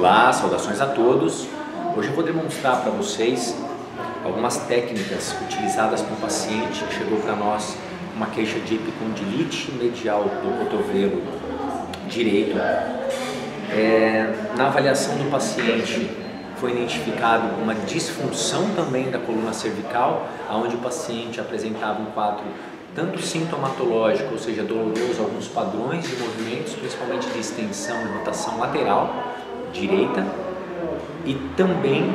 Olá, saudações a todos. Hoje eu vou demonstrar para vocês algumas técnicas utilizadas para um paciente que chegou para nós com uma queixa de epicondilite medial do cotovelo direito. É, na avaliação do paciente foi identificado uma disfunção também da coluna cervical, onde o paciente apresentava um quadro tanto sintomatológico, ou seja, doloroso, alguns padrões de movimentos, principalmente de extensão e rotação lateral direita, e também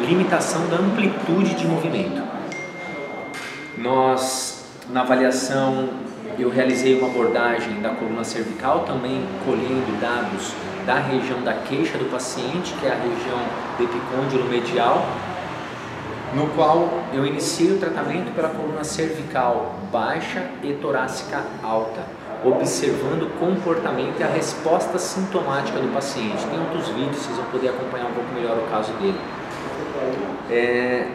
limitação da amplitude de movimento. Nós, na avaliação, eu realizei uma abordagem da coluna cervical, também colhendo dados da região da queixa do paciente, que é a região do epicôndilo medial, no qual eu inicio o tratamento pela coluna cervical baixa e torácica alta, observando o comportamento e a resposta sintomática do paciente. Tem outros vídeos, vocês vão poder acompanhar um pouco melhor o caso dele. É,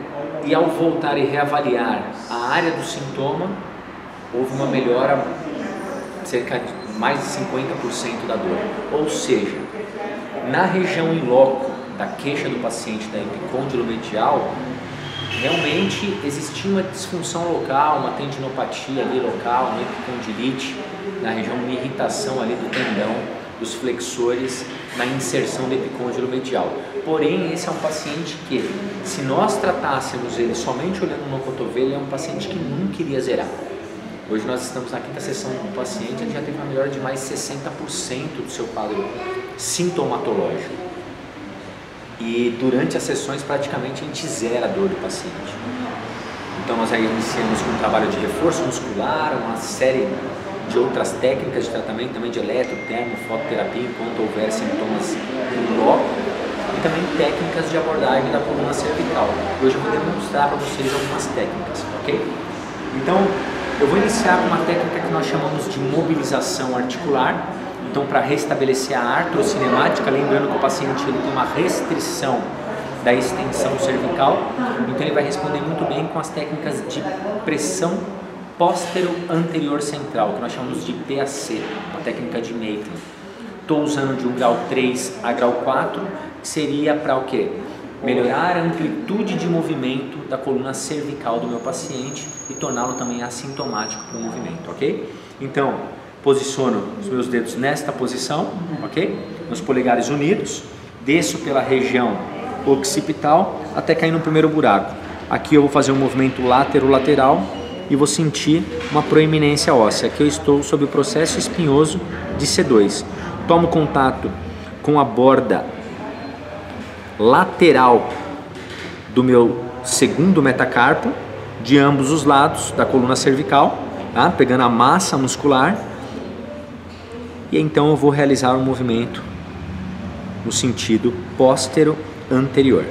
e ao voltar e reavaliar a área do sintoma, houve uma melhora cerca de mais de 50% da dor. Ou seja, na região in loco da queixa do paciente da epicôndilo medial, realmente existia uma disfunção local, uma tendinopatia ali local, uma epicondilite na região, uma irritação ali do tendão, dos flexores, na inserção do epicôndilo medial. Porém, esse é um paciente que, se nós tratássemos ele somente olhando no cotovelo, é um paciente que nunca iria zerar. Hoje nós estamos na quinta sessão com paciente, ele já teve uma melhora de mais 60% do seu quadro sintomatológico e durante as sessões praticamente a gente zera a dor do paciente. Então nós aí iniciamos com um trabalho de reforço muscular, uma série de outras técnicas de tratamento, também de eletro, termo, fototerapia, enquanto houver sintomas em bloco, e também técnicas de abordagem da coluna cervical. Hoje eu vou demonstrar para vocês algumas técnicas, ok? Então, eu vou iniciar com uma técnica que nós chamamos de mobilização articular, então, para restabelecer a artrocinemática, lembrando que o paciente ele tem uma restrição da extensão cervical, então ele vai responder muito bem com as técnicas de pressão póstero-anterior central, que nós chamamos de PAC, uma técnica de Maitland. Estou usando de um grau 3 a grau 4, que seria para o quê? Melhorar a amplitude de movimento da coluna cervical do meu paciente e torná-lo também assintomático para o movimento, ok? Então, posiciono os meus dedos nesta posição, ok? Meus polegares unidos, desço pela região occipital até cair no primeiro buraco. Aqui eu vou fazer um movimento lateral e vou sentir uma proeminência óssea. Aqui eu estou sob o processo espinhoso de C2. Tomo contato com a borda lateral do meu segundo metacarpo, de ambos os lados da coluna cervical, tá? pegando a massa muscular e então eu vou realizar um movimento no sentido póstero anterior.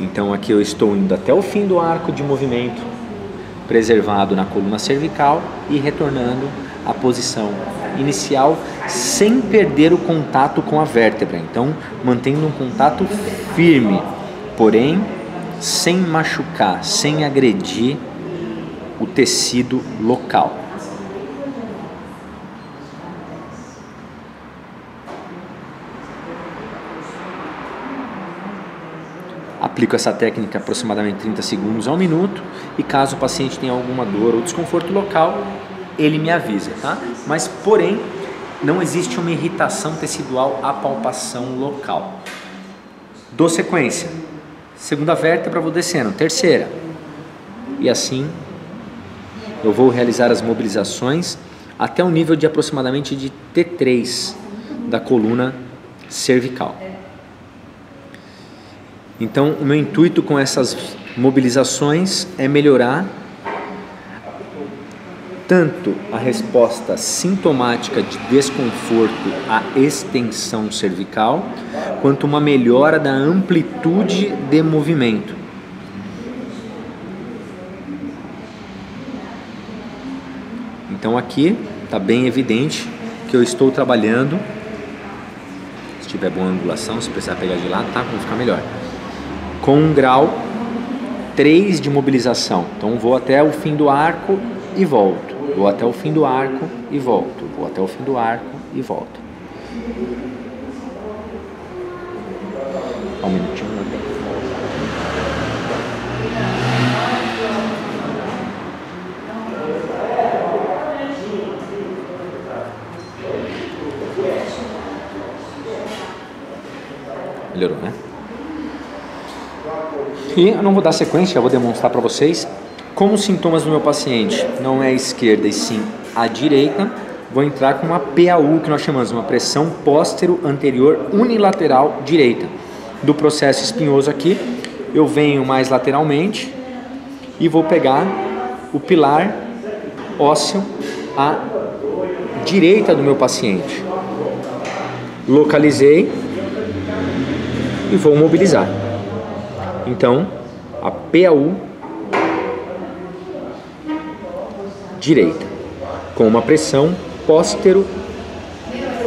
Então aqui eu estou indo até o fim do arco de movimento preservado na coluna cervical e retornando à posição inicial sem perder o contato com a vértebra. Então, mantendo um contato firme, porém sem machucar, sem agredir o tecido local. Aplico essa técnica aproximadamente 30 segundos a um minuto e caso o paciente tenha alguma dor ou desconforto local, ele me avisa, tá? Mas, porém, não existe uma irritação tecidual à palpação local. Dou sequência. Segunda vértebra, vou descendo. Terceira. E assim, eu vou realizar as mobilizações até um nível de aproximadamente de T3 da coluna cervical. Então, o meu intuito com essas mobilizações é melhorar tanto a resposta sintomática de desconforto à extensão cervical, quanto uma melhora da amplitude de movimento. Então aqui está bem evidente que eu estou trabalhando, se tiver boa angulação, se precisar pegar de lado, tá? Vai ficar melhor com um grau 3 de mobilização. Então vou até o fim do arco e volto. Vou até o fim do arco e volto. Vou até o fim do arco e volto. E eu não vou dar sequência, eu vou demonstrar para vocês como os sintomas do meu paciente não é a esquerda e sim a direita, vou entrar com uma PAU, que nós chamamos uma pressão póstero anterior unilateral direita. Do processo espinhoso aqui, eu venho mais lateralmente e vou pegar o pilar ósseo à direita do meu paciente. Localizei e vou mobilizar. Então, a PAU direita, com uma pressão póstero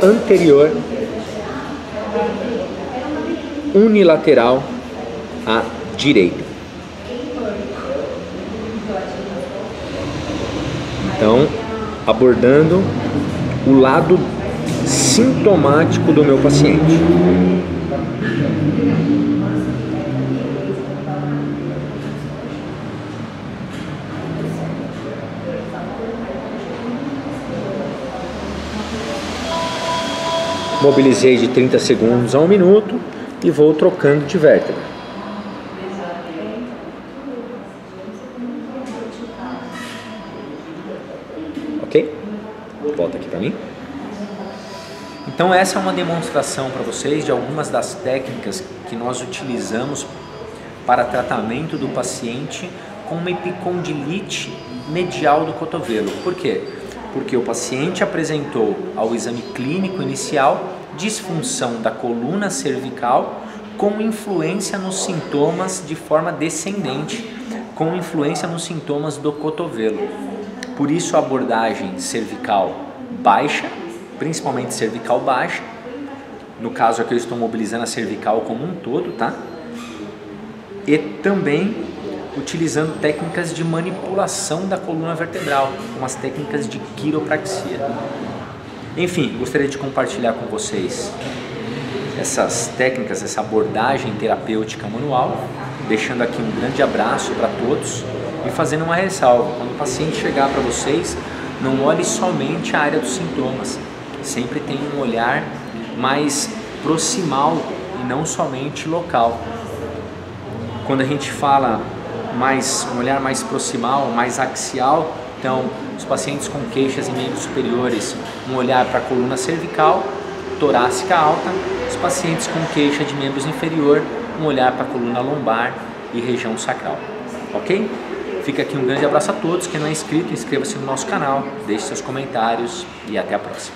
anterior unilateral à direita. Então, abordando o lado sintomático do meu paciente. Mobilizei de 30 segundos a 1 minuto e vou trocando de vértebra. Ok? Volta aqui para mim. Então essa é uma demonstração para vocês de algumas das técnicas que nós utilizamos para tratamento do paciente com uma epicondilite medial do cotovelo. Por quê? Porque o paciente apresentou ao exame clínico inicial disfunção da coluna cervical com influência nos sintomas de forma descendente, com influência nos sintomas do cotovelo. Por isso a abordagem cervical baixa, principalmente cervical baixa, no caso aqui eu estou mobilizando a cervical como um todo, tá? E também utilizando técnicas de manipulação da coluna vertebral, umas técnicas de quiropraxia. Enfim, gostaria de compartilhar com vocês essas técnicas, essa abordagem terapêutica manual, deixando aqui um grande abraço para todos e fazendo uma ressalva. Quando o paciente chegar para vocês, não olhe somente a área dos sintomas, sempre tenha um olhar mais proximal e não somente local. Quando a gente fala mais um olhar mais proximal, mais axial. Então, os pacientes com queixas em membros superiores, um olhar para a coluna cervical, torácica alta. Os pacientes com queixa de membros inferior, um olhar para a coluna lombar e região sacral. Ok? Fica aqui um grande abraço a todos. Quem não é inscrito, inscreva-se no nosso canal, deixe seus comentários e até a próxima.